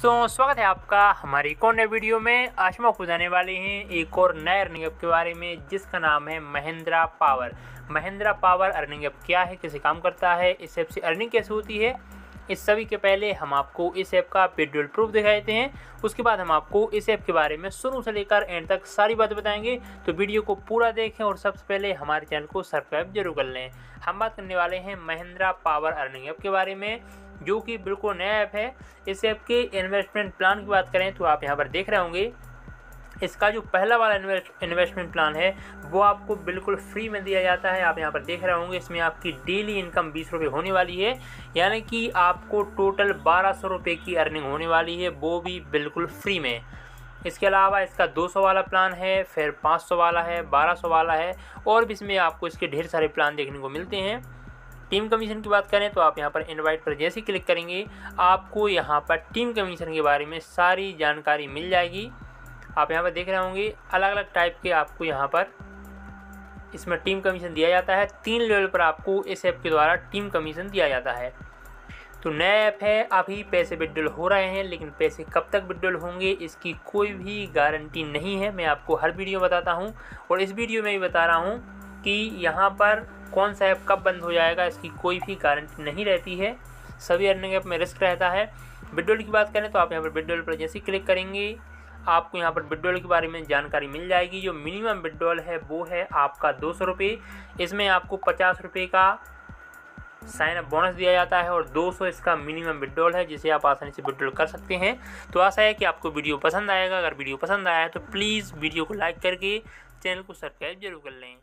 दोस्तों स्वागत है आपका हमारी एक और नए वीडियो में। आज हम आपको जाने वाले हैं एक और नए अर्निंग ऐप के बारे में, जिसका नाम है Mahindra power. Mahindra power earning app क्या है, कैसे काम करता है, इस ऐप से अर्निंग कैसे होती है, इस सभी के पहले हम आपको इस ऐप का पेड्यूल प्रूफ दिखा देते हैं। उसके बाद हम आपको इस ऐप के बारे में शुरू से लेकर एंड तक सारी बातें बताएँगे। तो वीडियो को पूरा देखें और सबसे पहले हमारे चैनल को सब्सक्राइब ज़रूर कर लें। हम बात करने वाले हैं महिंद्रा पावर अर्निंग ऐप के बारे में। जो कि बिल्कुल नया ऐप है। इस ऐप के इन्वेस्टमेंट प्लान की बात करें तो आप यहाँ पर देख रहे होंगे। इसका जो पहला वाला इन्वेस्टमेंट प्लान है, वो आपको बिल्कुल फ्री में दिया जाता है। आप यहाँ पर देख रहे होंगे, इसमें आपकी डेली इनकम बीस रुपये होने वाली है। यानी कि आपको टोटल बारह सौ रुपये की अर्निंग होने वाली है, वो भी बिल्कुल फ्री में। इसके अलावा इसका 200 वाला प्लान है, फिर 500 वाला है 1200 वाला है, और भी इसमें आपको इसके ढेर सारे प्लान देखने को मिलते हैं। टीम कमीशन की बात करें तो आप यहाँ पर इनवाइट पर जैसे क्लिक करेंगे, आपको यहाँ पर टीम कमीशन के बारे में सारी जानकारी मिल जाएगी। आप यहाँ पर देख रहे होंगे अलग अलग टाइप के आपको यहाँ पर इसमें टीम कमीशन दिया जाता है। तीन लेवल पर आपको इस ऐप के द्वारा टीम कमीशन दिया जाता है। तो नया ऐप है, अभी पैसे विड्रॉल हो रहे हैं, लेकिन पैसे कब तक विड्रॉल होंगे, इसकी कोई भी गारंटी नहीं है। मैं आपको हर वीडियो बताता हूँ और इस वीडियो में भी बता रहा हूँ कि यहाँ पर कौन सा ऐप कब बंद हो जाएगा, इसकी कोई भी गारंटी नहीं रहती है। सभी अर्निंग ऐप में रिस्क रहता है। विड्रॉल की बात करें तो आप यहाँ पर विड्रॉल पर जैसे क्लिक करेंगे, आपको यहाँ पर विड्रॉल के बारे में जानकारी मिल जाएगी। जो मिनिमम विड्रॉल है, वो है आपका दो सौ रुपये इसमें आपको पचास रुपये का साइन अप बोनस दिया जाता है और 200 इसका मिनिमम विड्रॉल है, जिसे आप आसानी से विड्रॉल कर सकते हैं। तो आशा है कि आपको वीडियो पसंद आएगा। अगर वीडियो पसंद आया है तो प्लीज़ वीडियो को लाइक करके चैनल को सब्सक्राइब ज़रूर कर लें।